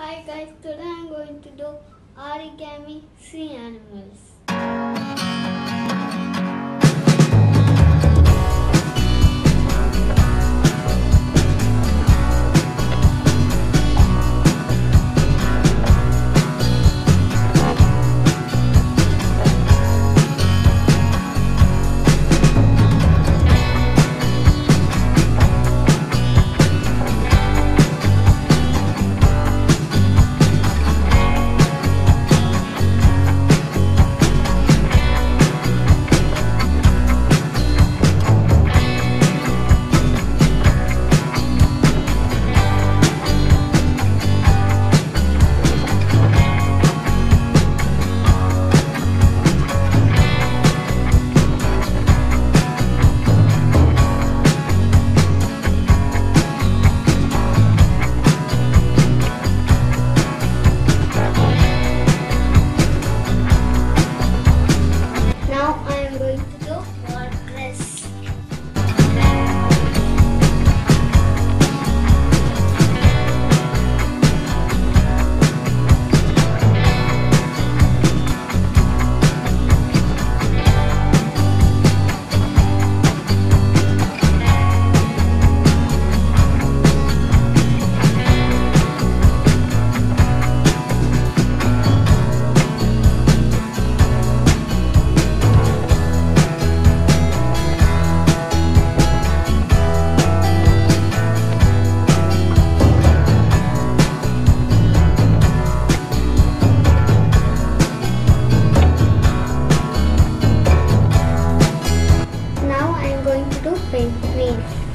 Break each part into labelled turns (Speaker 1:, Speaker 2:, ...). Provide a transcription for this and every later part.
Speaker 1: Hi guys, today I'm going to do origami sea animals. I am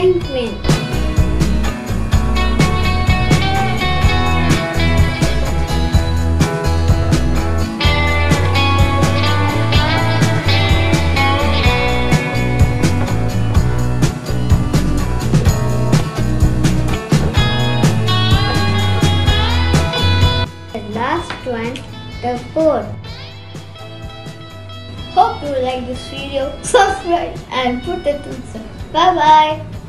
Speaker 1: penguin. The last one, the board. Hope you like this video. Subscribe and put the thumbs up. Bye bye.